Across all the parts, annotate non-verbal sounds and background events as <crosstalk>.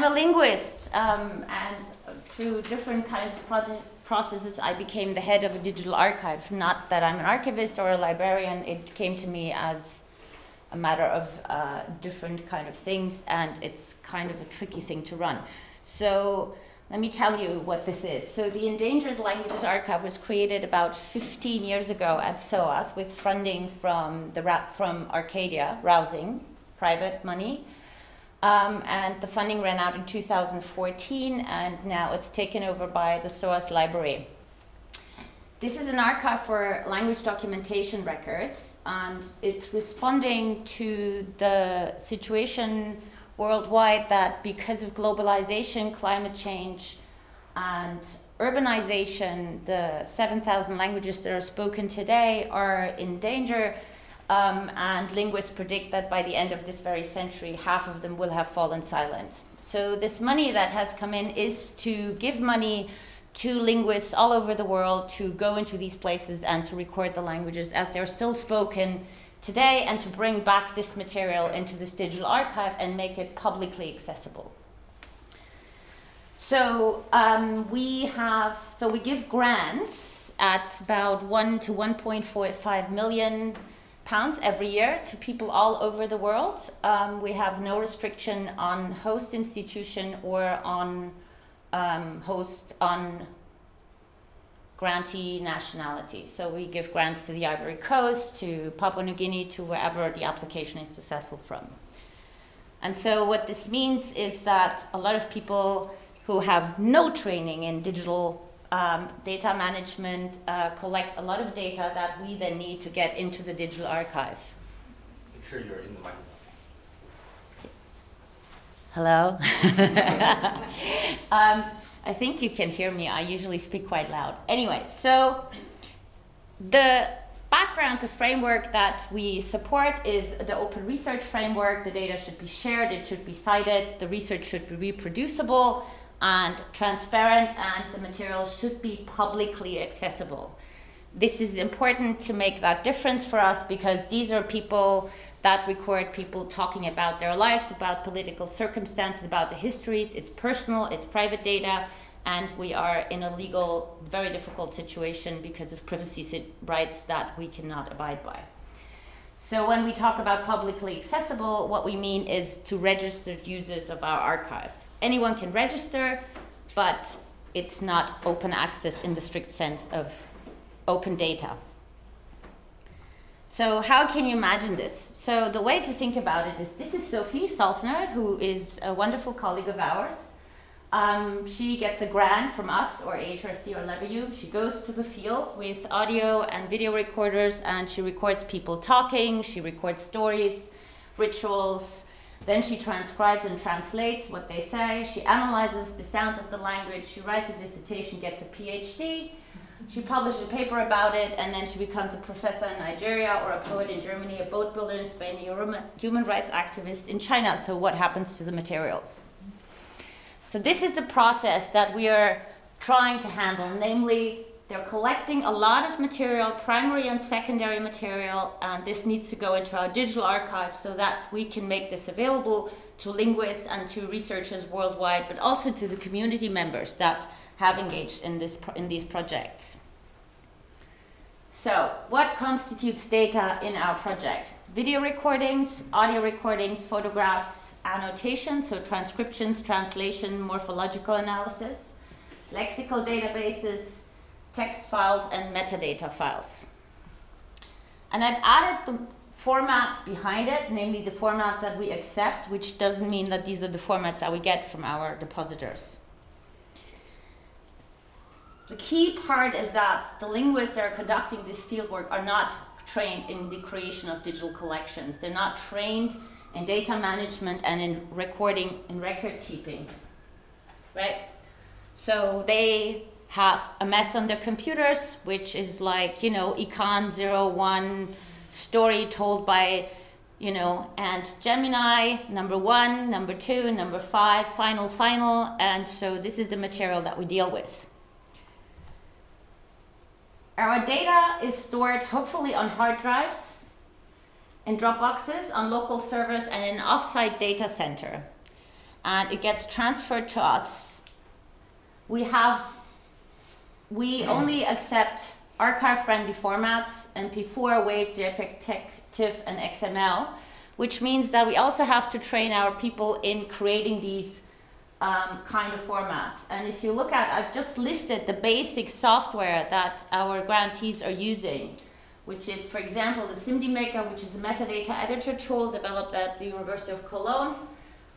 I'm a linguist, um, and through different kinds of processes, I became the head of a digital archive. Not that I'm an archivist or a librarian, it came to me as a matter of uh, different kind of things, and it's kind of a tricky thing to run. So let me tell you what this is. So the Endangered Languages Archive was created about 15 years ago at SOAS with funding from the from Arcadia, Rausing, private money. Um, and the funding ran out in 2014, and now it's taken over by the SOAS Library. This is an archive for language documentation records, and it's responding to the situation worldwide that because of globalization, climate change, and urbanization, the 7,000 languages that are spoken today are in danger. Um, and linguists predict that by the end of this very century, half of them will have fallen silent. So, this money that has come in is to give money to linguists all over the world to go into these places and to record the languages as they're still spoken today and to bring back this material into this digital archive and make it publicly accessible. So um, we have, so we give grants at about one to 1.45 million pounds every year to people all over the world. Um, we have no restriction on host institution or on um, host on grantee nationality. So we give grants to the Ivory Coast, to Papua New Guinea, to wherever the application is successful from. And so what this means is that a lot of people who have no training in digital um, data management uh, collect a lot of data that we then need to get into the digital archive. Make sure you're in the microphone. Hello? <laughs> um, I think you can hear me. I usually speak quite loud. Anyway, so the background, the framework that we support is the open research framework. The data should be shared, it should be cited, the research should be reproducible and transparent, and the material should be publicly accessible. This is important to make that difference for us because these are people that record people talking about their lives, about political circumstances, about the histories. It's personal, it's private data, and we are in a legal, very difficult situation because of privacy rights that we cannot abide by. So when we talk about publicly accessible, what we mean is to registered users of our archive. Anyone can register, but it's not open access in the strict sense of open data. So how can you imagine this? So the way to think about it is this is Sophie Salffner, who is a wonderful colleague of ours. Um, she gets a grant from us or AHRC or LabVIEW. She goes to the field with audio and video recorders and she records people talking, she records stories, rituals. Then she transcribes and translates what they say. She analyzes the sounds of the language. She writes a dissertation, gets a PhD. She published a paper about it, and then she becomes a professor in Nigeria, or a poet in Germany, a boat builder in Spain, a human rights activist in China. So, what happens to the materials? So, this is the process that we are trying to handle, namely, they're collecting a lot of material, primary and secondary material, and this needs to go into our digital archive so that we can make this available to linguists and to researchers worldwide, but also to the community members that have engaged in, this in these projects. So, what constitutes data in our project? Video recordings, audio recordings, photographs, annotations, so transcriptions, translation, morphological analysis, lexical databases, text files, and metadata files. And I've added the formats behind it, namely the formats that we accept, which doesn't mean that these are the formats that we get from our depositors. The key part is that the linguists that are conducting this fieldwork are not trained in the creation of digital collections. They're not trained in data management and in recording and record keeping, right? So they have a mess on their computers, which is like, you know, Econ 01 story told by, you know, and Gemini, number one, number two, number five, final, final. And so this is the material that we deal with. Our data is stored hopefully on hard drives, in Dropboxes, on local servers, and in offsite data center. and it gets transferred to us. We have, we only accept archive-friendly formats, MP4, WAV, JPEG, TIFF, and XML, which means that we also have to train our people in creating these um, kind of formats. And if you look at, I've just listed the basic software that our grantees are using, which is, for example, the CMDI Maker, which is a metadata editor tool developed at the University of Cologne,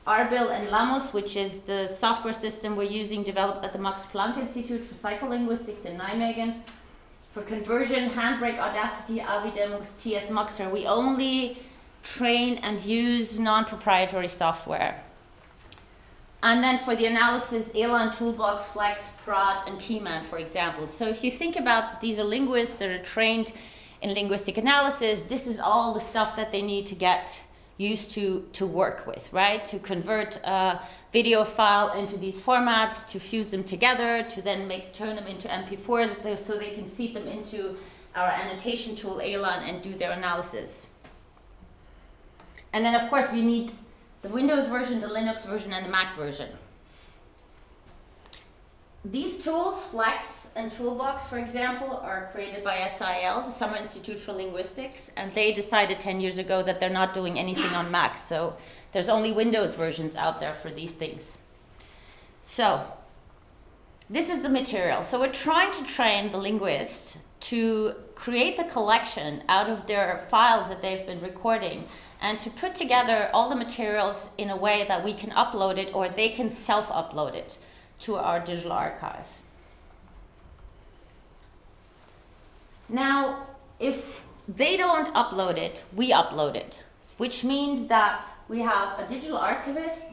Arbil and LAMUS, which is the software system we're using developed at the Max Planck Institute for Psycholinguistics in Nijmegen. For conversion, Handbrake, Audacity, Avidemux, TS Muxer, we only train and use non-proprietary software. And then for the analysis, Elan, Toolbox, Flex, Praat, and Keyman, for example. So if you think about these are linguists that are trained in linguistic analysis, this is all the stuff that they need to get used to, to work with, right? To convert a video file into these formats, to fuse them together, to then make turn them into MP4s so they can feed them into our annotation tool, Elan, and do their analysis. And then, of course, we need the Windows version, the Linux version, and the Mac version. These tools, Flex and Toolbox, for example, are created by SIL, the Summer Institute for Linguistics, and they decided 10 years ago that they're not doing anything on Mac, so there's only Windows versions out there for these things. So, this is the material. So we're trying to train the linguist to create the collection out of their files that they've been recording and to put together all the materials in a way that we can upload it or they can self-upload it to our digital archive. Now, if they don't upload it, we upload it, which means that we have a digital archivist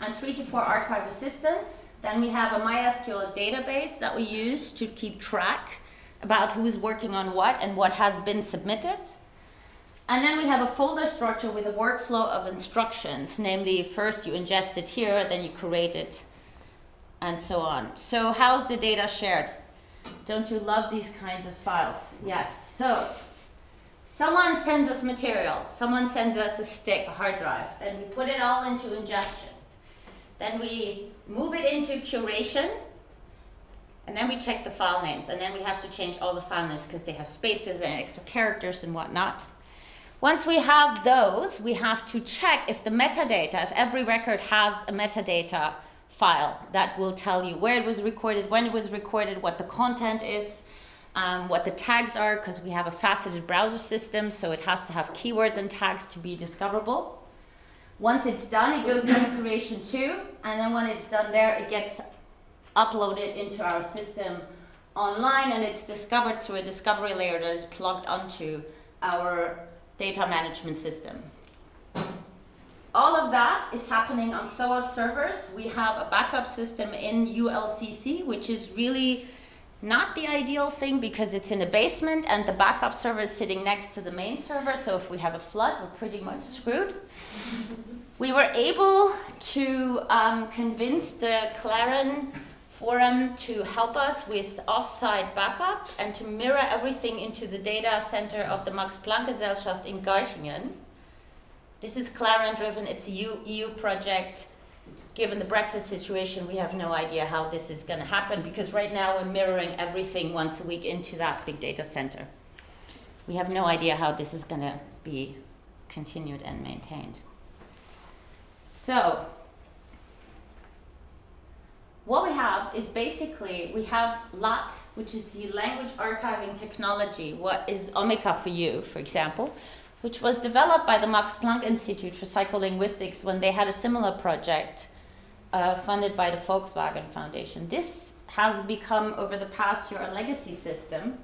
and three to four archive assistants. Then we have a MySQL database that we use to keep track about who's working on what and what has been submitted. And then we have a folder structure with a workflow of instructions, namely first you ingest it here, then you create it, and so on. So how's the data shared? Don't you love these kinds of files? Yes. So someone sends us material. Someone sends us a stick, a hard drive. Then we put it all into ingestion. Then we move it into curation. And then we check the file names. And then we have to change all the file names because they have spaces and extra characters and whatnot. Once we have those, we have to check if the metadata, if every record has a metadata file that will tell you where it was recorded, when it was recorded, what the content is, um, what the tags are, because we have a faceted browser system, so it has to have keywords and tags to be discoverable. Once it's done, it goes into creation two, and then when it's done there, it gets uploaded into our system online, and it's discovered through a discovery layer that is plugged onto our data management system. All of that is happening on SOAS servers. We have a backup system in ULCC, which is really not the ideal thing because it's in a basement and the backup server is sitting next to the main server. So if we have a flood, we're pretty much screwed. <laughs> we were able to um, convince the CLARIN forum to help us with offsite backup and to mirror everything into the data center of the Max Planck Gesellschaft in Garchingen. This is CLARIN driven, it's a EU project. Given the Brexit situation, we have no idea how this is going to happen because right now we're mirroring everything once a week into that big data center. We have no idea how this is going to be continued and maintained. So, what we have is basically we have LAT, which is the language archiving technology. What is Omeka for you, for example, which was developed by the Max Planck Institute for Psycholinguistics when they had a similar project uh, funded by the Volkswagen Foundation. This has become over the past year a legacy system.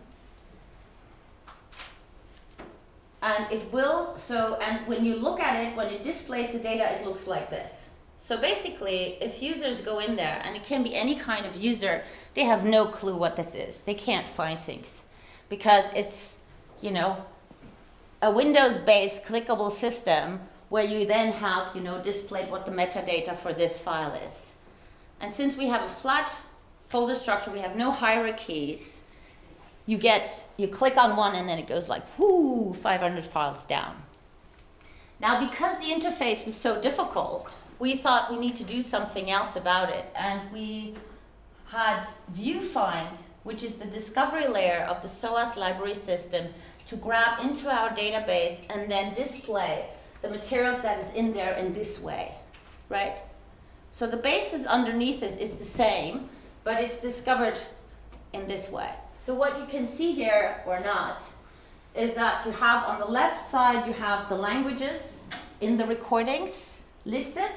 And it will, so, and when you look at it, when it displays the data, it looks like this. So basically, if users go in there, and it can be any kind of user, they have no clue what this is. They can't find things because it's, you know, a Windows-based clickable system where you then have, you know, displayed what the metadata for this file is. And since we have a flat folder structure, we have no hierarchies, you get, you click on one and then it goes like, whoo, 500 files down. Now, because the interface was so difficult, we thought we need to do something else about it. And we had VuFind, which is the discovery layer of the SOAS library system, to grab into our database and then display the materials that is in there in this way, right? So the basis underneath this is the same, but it's discovered in this way. So what you can see here, or not, is that you have on the left side, you have the languages in the recordings listed.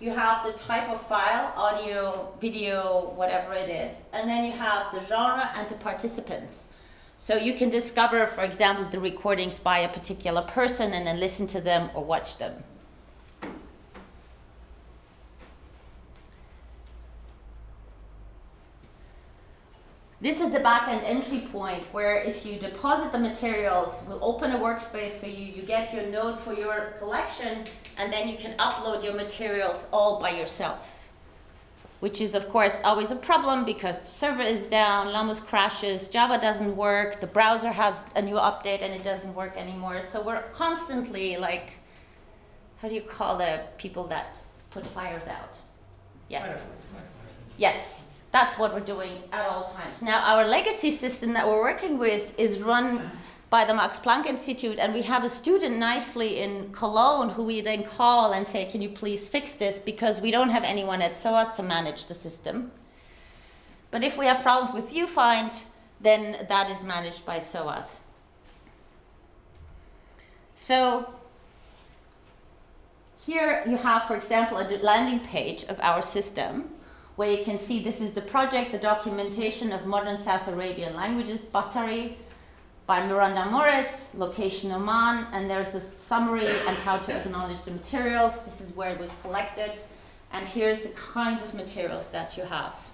You have the type of file, audio, video, whatever it is. And then you have the genre and the participants. So you can discover, for example, the recordings by a particular person and then listen to them or watch them. This is the backend entry point where if you deposit the materials, we'll open a workspace for you, you get your node for your collection, and then you can upload your materials all by yourself. Which is of course always a problem because the server is down, LAMUS crashes, Java doesn't work, the browser has a new update and it doesn't work anymore. So we're constantly like, how do you call the people that put fires out? Yes. Yes, that's what we're doing at all times. Now, our legacy system that we're working with is run by the Max Planck Institute, and we have a student nicely in Cologne who we then call and say, Can you please fix this? Because we don't have anyone at SOAS to manage the system. But if we have problems with VuFind, then that is managed by SOAS. So here you have, for example, a landing page of our system where you can see this is the project, the documentation of modern South Arabian languages, Bathari, by Miranda Morris, location Oman, and there's a summary and how to acknowledge the materials. This is where it was collected, and here's the kinds of materials that you have.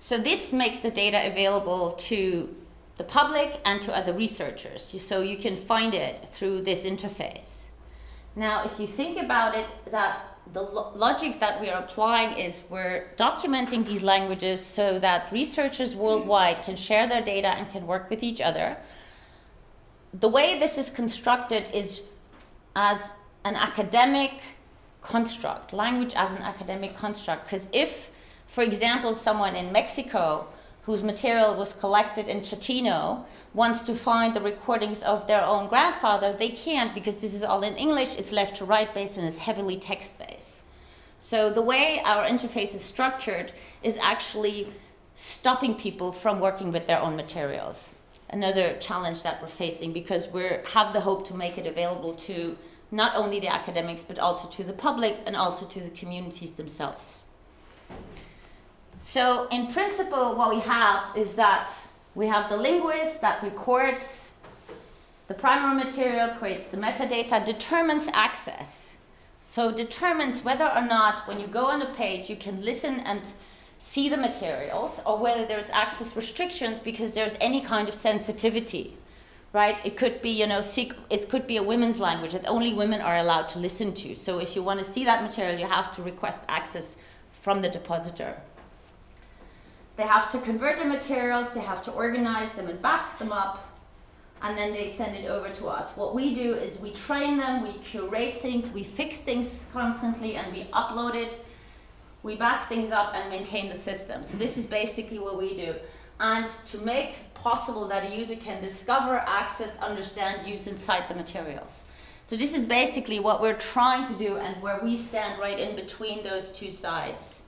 So this makes the data available to the public and to other researchers. So you can find it through this interface. Now, if you think about it, that the lo logic that we are applying is we're documenting these languages so that researchers worldwide can share their data and can work with each other. The way this is constructed is as an academic construct, language as an academic construct. Because if, for example, someone in Mexico whose material was collected in Chatino wants to find the recordings of their own grandfather, they can't because this is all in English, it's left to right based and it's heavily text based. So the way our interface is structured is actually stopping people from working with their own materials. Another challenge that we're facing because we have the hope to make it available to not only the academics but also to the public and also to the communities themselves. So in principle, what we have is that we have the linguist that records the primary material, creates the metadata, determines access. So determines whether or not when you go on a page, you can listen and see the materials or whether there's access restrictions because there's any kind of sensitivity right? It could be you know it could be a women's language that only women are allowed to listen to. So if you want to see that material you have to request access from the depositor they have to convert the materials, they have to organize them and back them up, and then they send it over to us. What we do is we train them, we curate things, we fix things constantly, and we upload it. We back things up and maintain the system. So this is basically what we do. And to make possible that a user can discover, access, understand, use inside the materials. So this is basically what we're trying to do and where we stand right in between those two sides.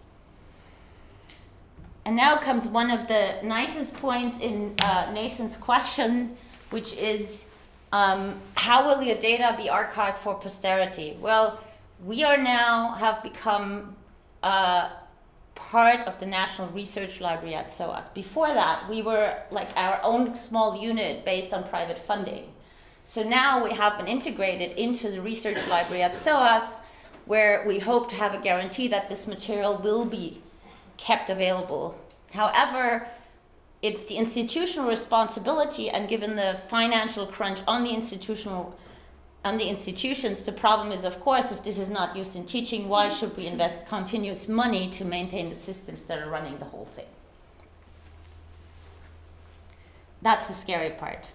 And now comes one of the nicest points in uh, Nathan's question, which is um, how will your data be archived for posterity? Well, we are now have become uh, part of the National Research Library at SOAS. Before that, we were like our own small unit based on private funding. So now we have been integrated into the research library at SOAS, where we hope to have a guarantee that this material will be kept available. However, it's the institutional responsibility and given the financial crunch on the institutional on the institutions, the problem is, of course, if this is not used in teaching, why should we invest continuous money to maintain the systems that are running the whole thing? That's the scary part.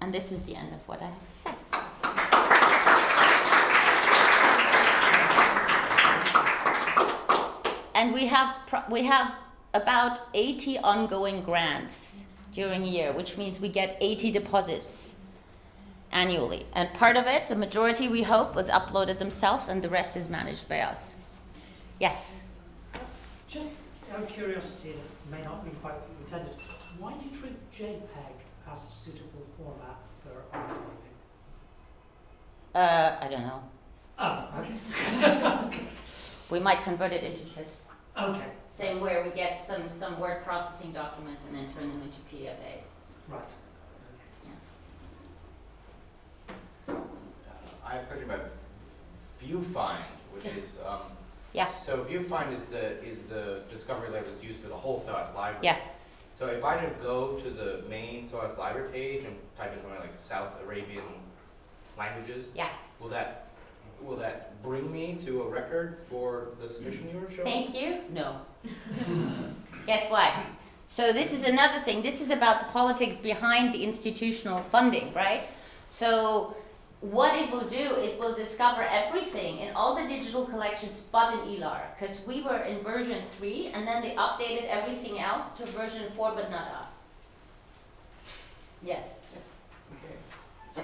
And this is the end of what I have to say. And we have we have about 80 ongoing grants during a year, which means we get 80 deposits annually. And part of it, the majority we hope, was uploaded themselves, and the rest is managed by us. Yes. Just out of curiosity, it may not be quite what you intended, why do you treat JPEG as a suitable format for archiving? Uh, I don't know. Oh, okay. <laughs> We might convert it into TIFFs. Okay, Same where we get some, some word processing documents and then turn them into PDFs. right. I have a question about VuFind, which is, um. Yeah. So VuFind is the, is the discovery layer that's used for the whole SOAS library. Yeah. So if I just go to the main SOAS library page and type in something like South Arabian languages, Yeah. will that, will that bring me to a record for the submission you were showing? Thank you. No. <laughs> Guess what? So this is another thing. This is about the politics behind the institutional funding, right? So what it will do, it will discover everything in all the digital collections but in ELAR, because we were in version three, and then they updated everything else to version four, but not us. Yes,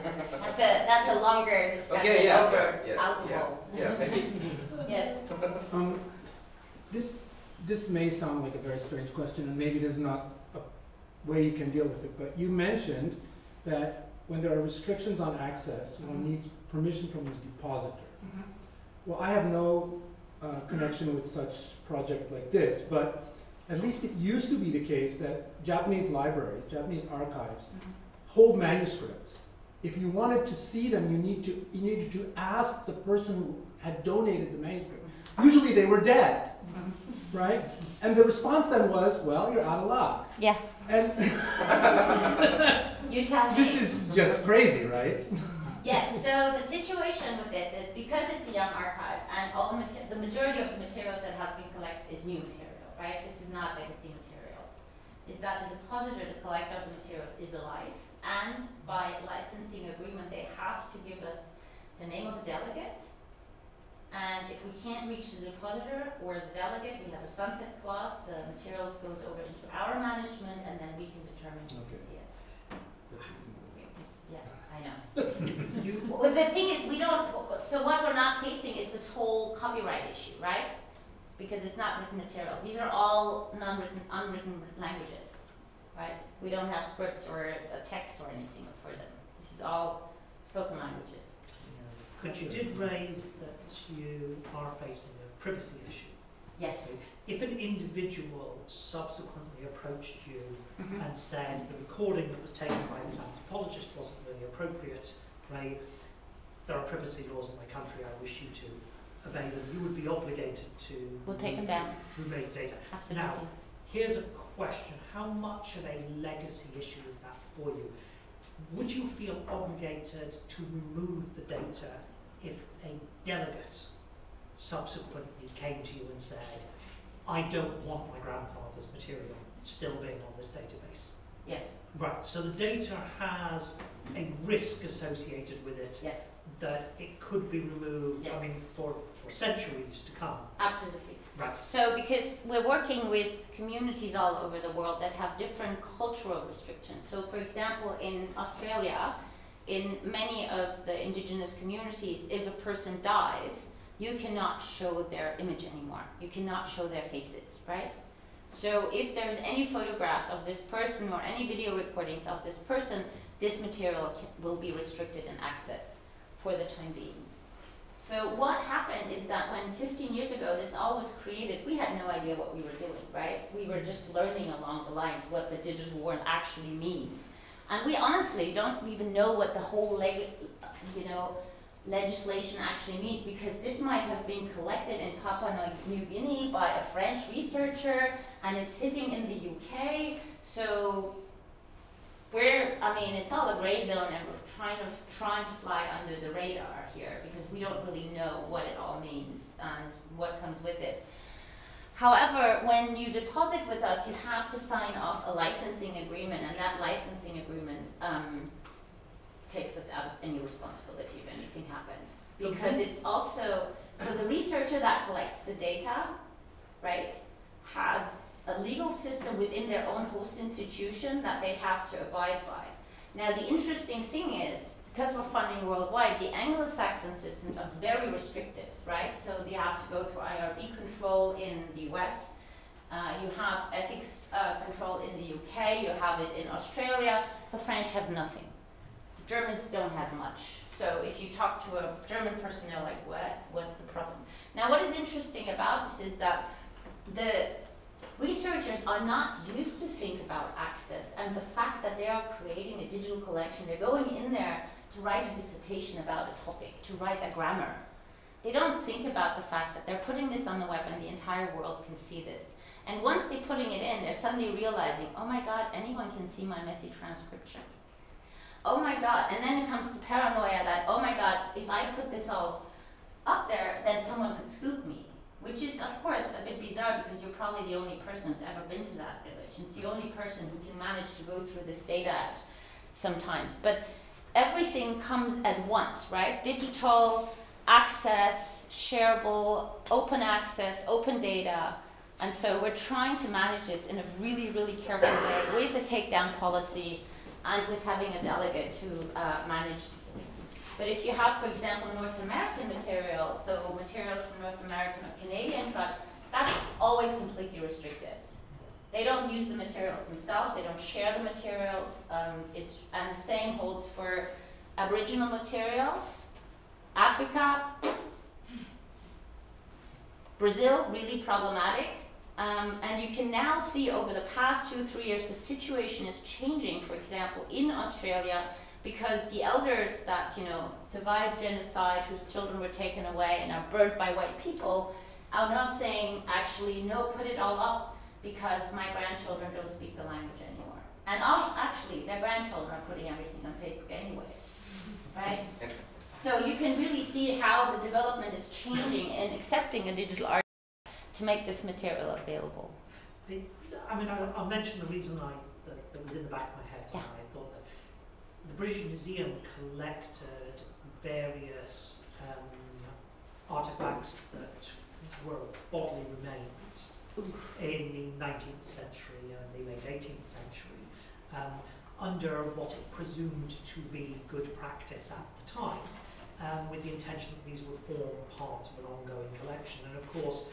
that's that's a that's a longer discussion Okay, yeah, over okay, yeah, alcohol. yeah, yeah, maybe. <laughs> Yes. Um, this, this may sound like a very strange question, and maybe there's not a way you can deal with it, but you mentioned that when there are restrictions on access, one needs permission from the depositor. Well, I have no uh, connection with such project like this, but at least it used to be the case that Japanese libraries, Japanese archives, hold manuscripts. If you wanted to see them, you need to you needed to ask the person who had donated the manuscript. Usually they were dead, right? And the response then was, "Well, you're out of luck." Yeah. And You tell me. this is just crazy, right? Yes, so the situation with this is because it's a young archive and all the, mate- the majority of the materials that has been collected is new material, right? This is not legacy materials. Is that the depositor, the collector of the materials is alive and by licensing agreement, they have to give us the name of a delegate. And if we can't reach the depositor or the delegate, we have a sunset clause, the materials goes over into our management and then we can determine who can Okay. see it. That's reasonable. Yeah, I know. <laughs> Well, the thing is, we don't, so what we're not facing is this whole copyright issue, right? Because it's not written material. These are all non-written, unwritten languages, right? We don't have scripts or a text or anything for them. This is all spoken languages. but you did raise that you are facing a privacy issue. Yes. If an individual subsequently approached you Mhm. and said the recording that was taken by this anthropologist wasn't really appropriate, right? There are privacy laws in my country, I wish you to obey them. You would be obligated to We'll take them down, remove the data. absolutely. Now, Here's a question, how much of a legacy issue is that for you? Would you feel obligated to remove the data if a delegate subsequently came to you and said, I don't want my grandfather's material still being on this database? Yes, Right, so the data has a risk associated with it yes, that it could be removed, Yes. I mean, for, for centuries to come. absolutely. Right. So because we're working with communities all over the world that have different cultural restrictions. So for example, in Australia, in many of the indigenous communities, if a person dies, you cannot show their image anymore. You cannot show their faces, right? So if there's any photographs of this person or any video recordings of this person, this material ca- will be restricted in access for the time being. So what happened is that when 15 years ago this all was created, we had no idea what we were doing, right? We were just learning along the lines what the digital world actually means. And we honestly don't even know what the whole leg, you know, legislation actually means because this might have been collected in Papua New Guinea by a French researcher and it's sitting in the UK. So we're, I mean, it's all a gray zone and we're trying to, trying to fly under the radar here because we don't really know what it all means and what comes with it. However, when you deposit with us, you have to sign off a licensing agreement and that licensing agreement, um, takes us out of any responsibility if anything happens. Because it's also, so the researcher that collects the data, right, has a legal system within their own host institution that they have to abide by. Now, the interesting thing is, because we're funding worldwide, the Anglo-Saxon systems are very restrictive, right? So you have to go through IRB control in the US. Uh, you have ethics uh, control in the UK. You have it in Australia. The French have nothing. The Germans don't have much. So if you talk to a German person, they're like, what? What's the problem? Now, what is interesting about this is that the researchers are not used to think about access and the fact that they are creating a digital collection, they're going in there to write a dissertation about a topic, to write a grammar. They don't think about the fact that they're putting this on the web and the entire world can see this. And once they're putting it in, they're suddenly realizing, oh my god, anyone can see my messy transcription. Oh my god, and then it comes to paranoia that, oh my god, if I put this all up there, then someone could scoop me. Which is, of course, a bit bizarre because you're probably the only person who's ever been to that village. It's the only person who can manage to go through this data sometimes. But everything comes at once, right? Digital, access, shareable, open access, open data. And so we're trying to manage this in a really, really careful way with a takedown policy and with having a delegate to uh, manage this. But if you have, for example, North American material, so materials from North American or Canadian tribes, that's always completely restricted. They don't use the materials themselves, they don't share the materials. Um, it's, and the same holds for Aboriginal materials. Africa, Brazil, really problematic. Um, and you can now see over the past two, three years, the situation is changing. For example, in Australia, because the elders that you know survived genocide, whose children were taken away and are burnt by white people, are now saying, actually, no, put it all up because my grandchildren don't speak the language anymore. And actually, their grandchildren are putting everything on Facebook anyways, right? So you can really see how the development is changing in accepting a digital art to make this material available. I mean, I, will mention the reason I that, that was in the back of my head. Yeah. I thought that the British Museum collected various um, artifacts that were bodily remains Oof. in the 19th century and the late 18th century um, under what it presumed to be good practice at the time, um, with the intention that these would form part of an ongoing collection. And of course,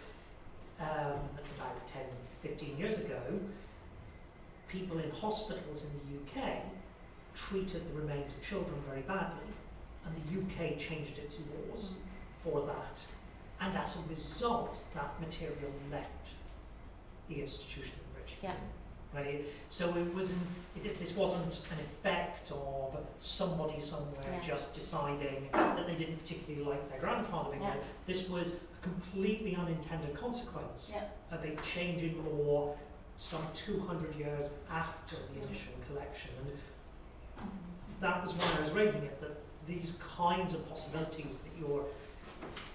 um, about 10, 15 years ago, people in hospitals in the UK treated the remains of children very badly, and the UK changed its laws mm. for that. And as a result, that material left the institution of the British Museum. Yeah. Right? So it wasn't. It, this wasn't an effect of somebody somewhere yeah. just deciding that they didn't particularly like their grandfather being yeah. This was a completely unintended consequence of a change in law some 200 years after the initial collection. And that was why I was raising it, that these kinds of possibilities that your,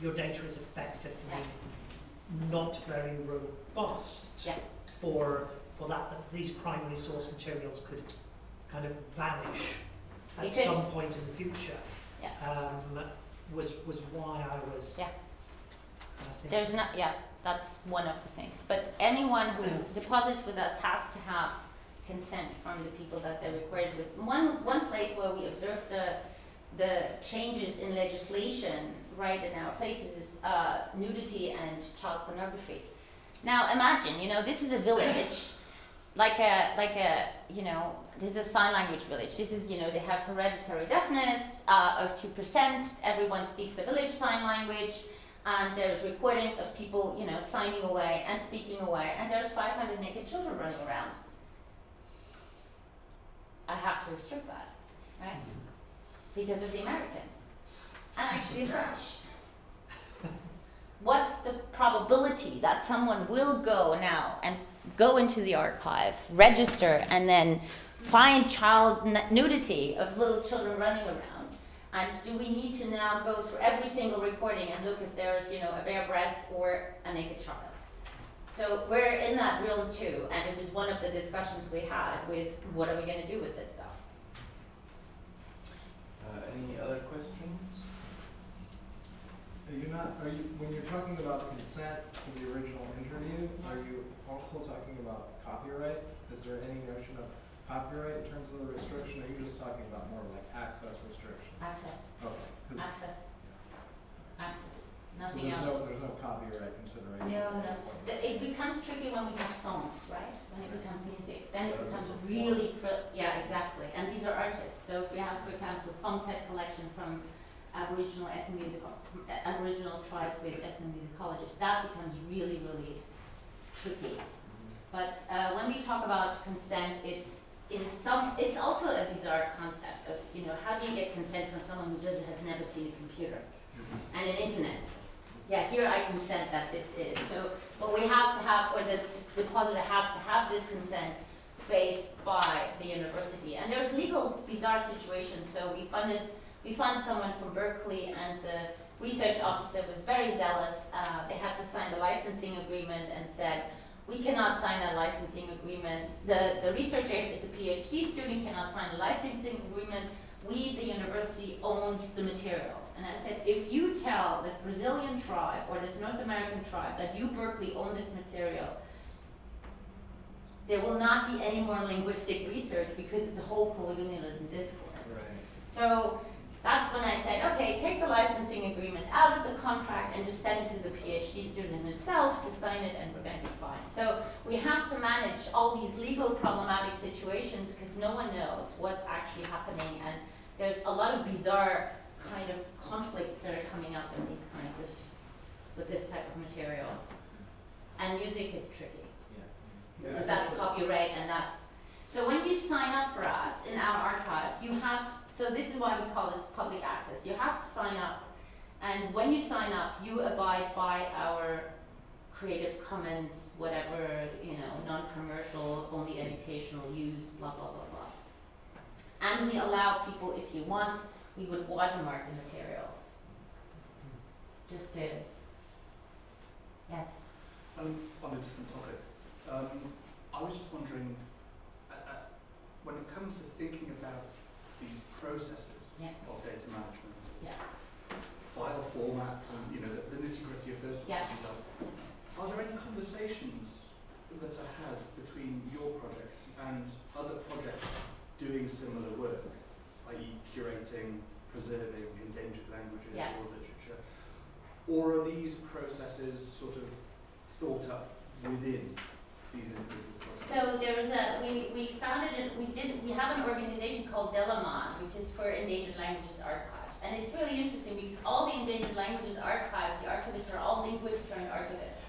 your data is effectively yeah. not very robust yeah. for, for that, that these primary source materials could kind of vanish at because some point in the future yeah. um, was, was why I was... Yeah. I There's not, yeah, that's one of the things. But anyone who <clears throat> deposits with us has to have consent from the people that they're recorded with. One, one place where we observe the, the changes in legislation right in our faces is uh, nudity and child pornography. Now imagine, you know, this is a village, like a, like a, you know, this is a sign language village. This is, you know, they have hereditary deafness uh, of 2%, everyone speaks a village sign language, and there's recordings of people, you know, signing away and speaking away, and there's 500 naked children running around. I have to restrict that, right? Mm-hmm. Because of the Americans and actually the French. What's the probability that someone will go now and go into the archive, register, and then find child nudity of little children running around? And do we need to now go through every single recording and look if there's, you know, a bare breast or a naked child? So we're in that realm too, and it was one of the discussions we had with what are we going to do with this stuff. Uh, any other questions? Are you not, are you, when you're talking about consent in the original interview, are you also talking about copyright? Is there any notion of copyright in terms of the restriction, or are you just talking about more like access restriction? Access, Okay. 'cause- access, access, So nothing there's else. no, there's no copyright consideration? No, no. The- It becomes tricky when we have songs, right? When it becomes music, then it That's becomes really, pro- yeah, exactly. And these are artists. So if we have, for example, song set collection from Aboriginal ethnomusical, Aboriginal tribe with ethnomusicologists, that becomes really, really tricky. But uh, when we talk about consent, it's in some, it's also a bizarre concept of, you know, how do you get consent from someone who does has never seen a computer and an internet? Yeah, here I consent that this is. So, but we have to have, or the depositor has to have this consent based by the university. And there's legal bizarre situations. So we funded, we funded someone from Berkeley, and the research officer was very zealous. Uh, they had to sign the licensing agreement and said, we cannot sign that licensing agreement. The, the researcher is a PhD student, cannot sign the licensing agreement. We, the university, owns the material. And I said, if you tell this Brazilian tribe or this North American tribe that you, Berkeley, own this material, there will not be any more linguistic research because of the whole colonialism discourse. Right. So that's when I said, okay, take the licensing agreement out of the contract and just send it to the PhD student himself to sign it and we're going to be fine. So we have to manage all these legal problematic situations because no one knows what's actually happening and there's a lot of bizarre kind of conflicts that are coming up in these kinds of, with this type of material. And music is tricky. Yeah. So that's copyright and that's, so when you sign up for us in our archives, you have, so this is why we call this public access. You have to sign up. And when you sign up, you abide by our Creative Commons, whatever, you know, non-commercial, only educational use, blah, blah, blah, blah. And we allow people, if you want, we would watermark the materials. Just to, yes, Um, on a different topic, um, I was just wondering, uh, uh, when it comes to thinking about these processes Yeah. of data management, yeah. file formats, and you know the, the nitty gritty of those sorts Yeah. of details, are there any conversations that are had between your projects and other projects doing similar work, i.e., curating, preserving endangered languages Yeah. or literature, or are these processes sort of thought up within these individual projects? So there was a, we, we founded it, we did, we have an organization called DELAMAN, which is for Endangered Languages Archives. And it's really interesting because all the Endangered Languages Archives, the archivists are all linguists turned archivists.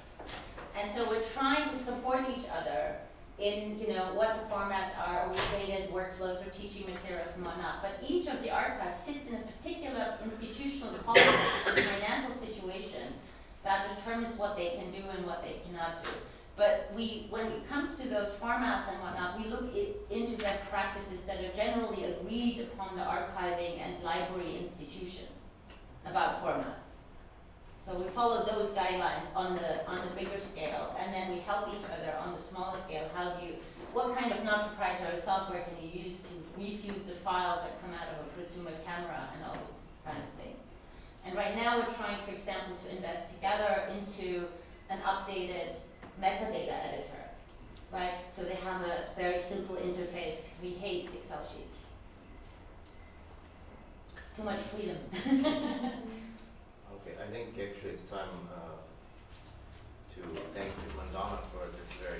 And so we're trying to support each other in, you know, what the formats are, or we workflows or teaching materials and whatnot. But each of the archives sits in a particular institutional politics and financial situation that determines what they can do and what they cannot do. But we, when it comes to those formats and whatnot, we look i- into best practices that are generally agreed upon the archiving and library institutions about formats. So we follow those guidelines on the, on the bigger scale, and then we help each other on the smaller scale. How do you, what kind of non-proprietary software can you use to refuse the files that come out of a prosumer camera and all these kind of things? And right now, we're trying, for example, to invest together into an updated metadata editor, right? So they have a very simple interface, because we hate Excel sheets. Too much freedom. <laughs> Okay, I think actually it's time uh, to thank Mandana for this very.